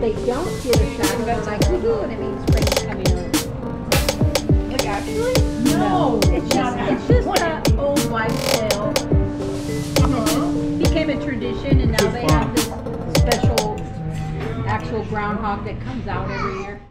they don't get a shot. they're like, do and it means spring's coming up. Like actually? No, it's just, it's just an old wives' tale. It became a tradition, and now they have this special, actual groundhog that comes out every year.